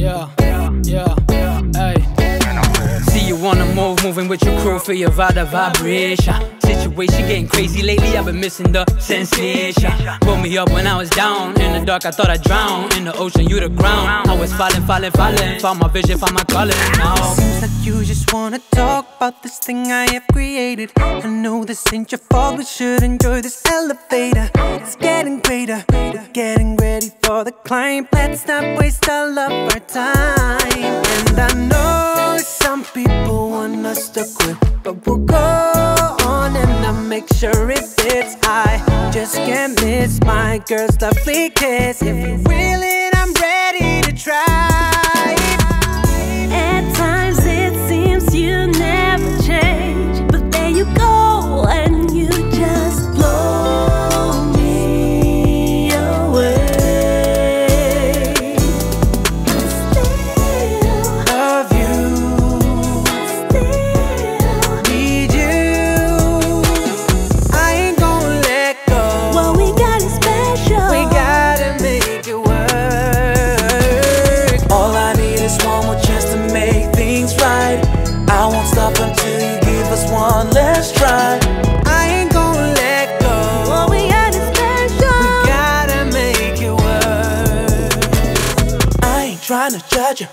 Yeah, yeah, hey. See you the move, moving with your crew, feel your vibe, the vibration. Situation getting crazy lately, I've been missing the sensation. Pulled me up when I was down, in the dark, I thought I'd drown. In the ocean, you the ground. I was falling, falling, falling. Found my vision, found my calling now. Seems like you just wanna talk about this thing I have created. I know this ain't your fault, we should enjoy this elevator. It's getting greater, getting ready for the climb. Let's not waste all of our time. And I know some people want us to quit, but we'll go make sure it fits. I just can't miss my girl's lovely kiss. If you're willing, I'm ready to try. Trying to judge you,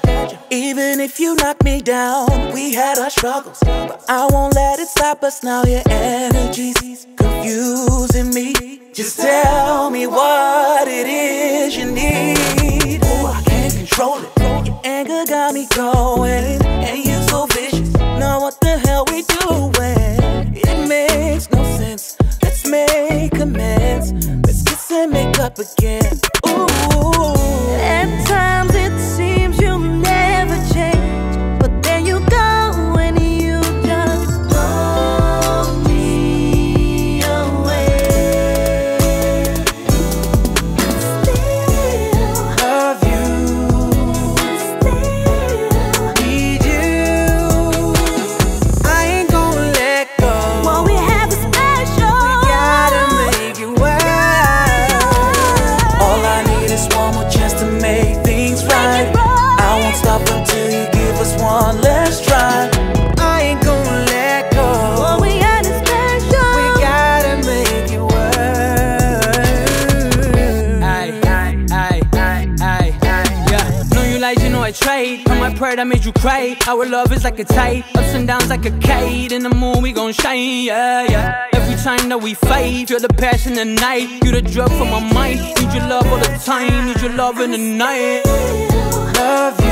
even if you knock me down. We had our struggles, but I won't let it stop us now. Your energy's confusing me. Just tell me what it is you need. Oh, I can't control it. Your anger got me going, and you're so vicious. Now what the hell we doing? It makes no sense. Let's make amends. Let's kiss and make up again. At times it seems pride, I made you cry. Our love is like a tide, ups and downs like a kite. In the moon, we gon' shine, yeah, yeah. Every time that we fight, feel the passion at night. You the drug for my mind. Need your love all the time, need your love in the night.